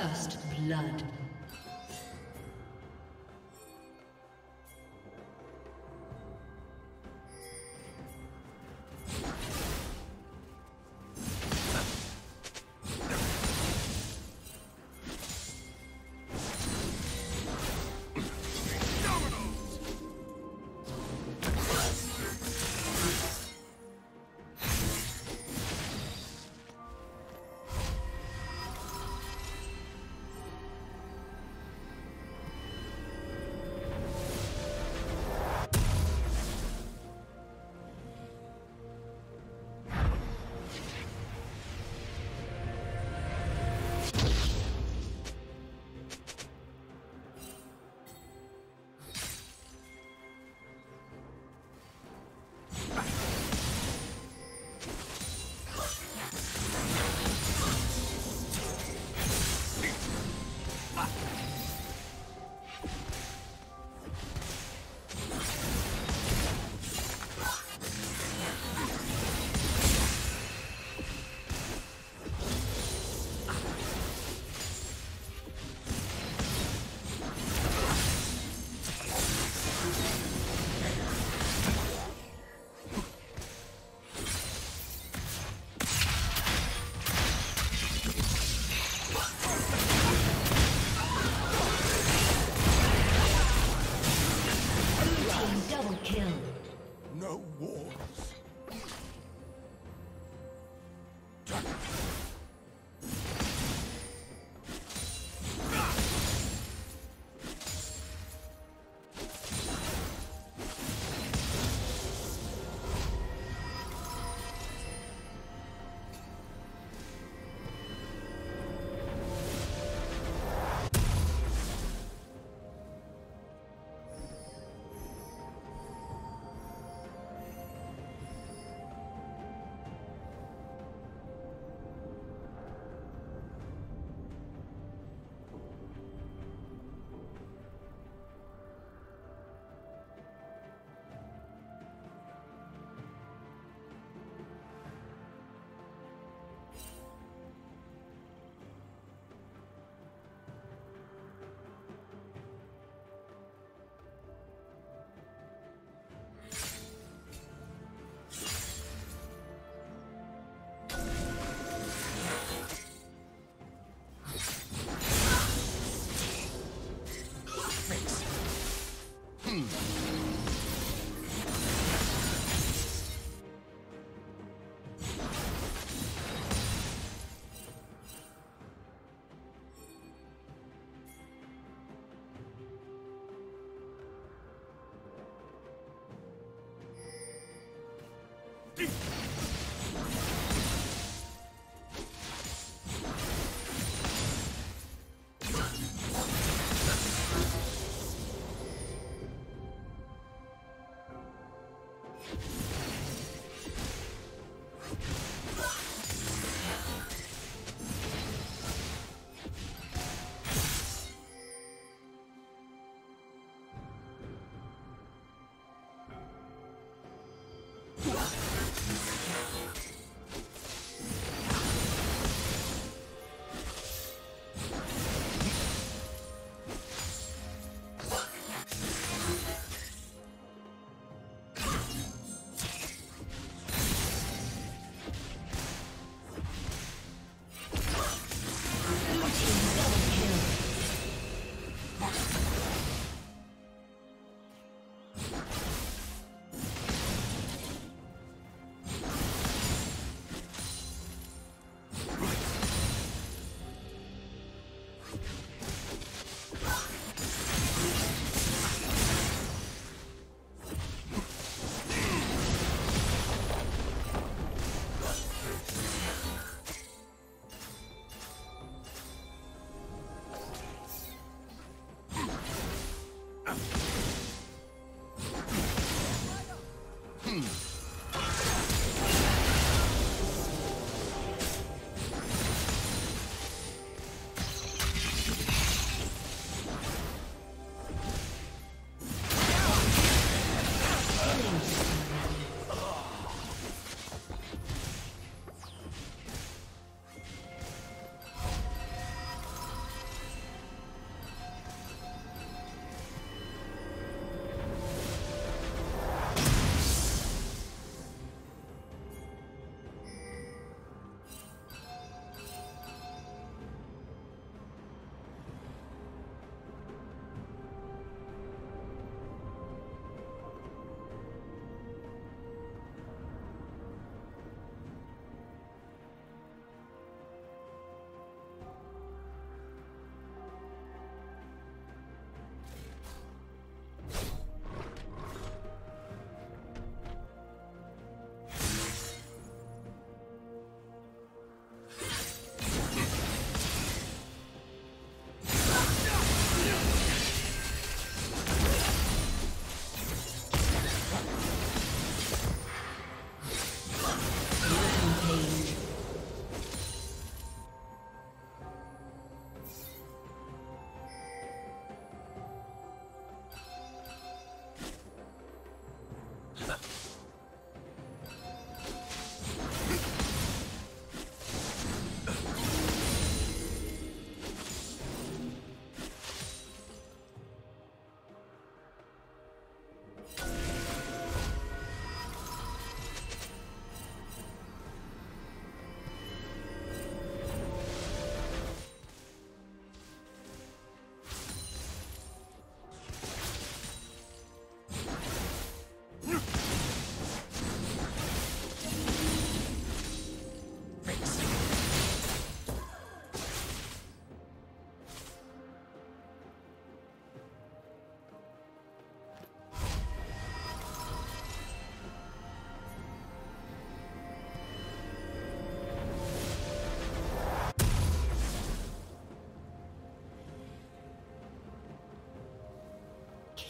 First blood.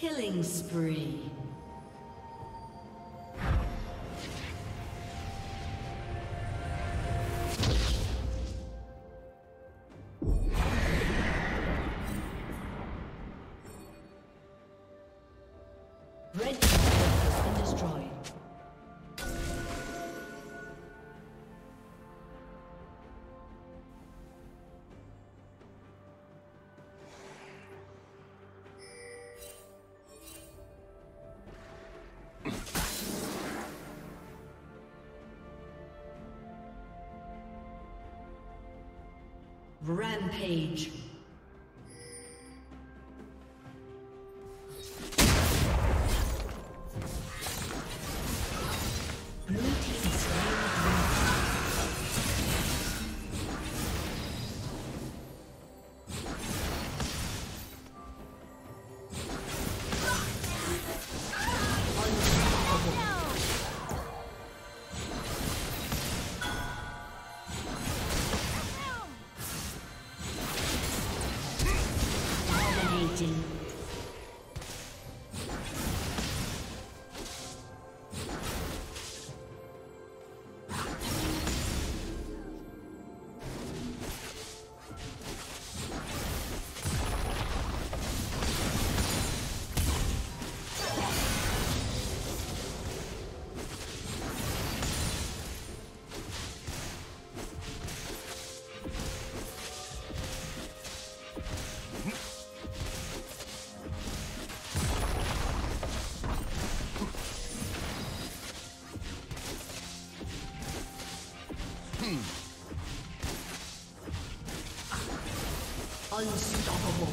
Killing spree. Rampage. 安心打扫过后